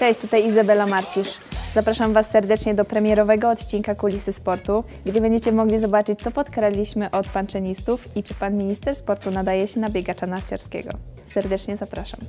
Cześć, tutaj Izabela Marcisz. Zapraszam Was serdecznie do premierowego odcinka Kulisy Sportu, gdzie będziecie mogli zobaczyć, co podkradliśmy od panczenistów i czy Pan Minister Sportu nadaje się na biegacza narciarskiego. Serdecznie zapraszam.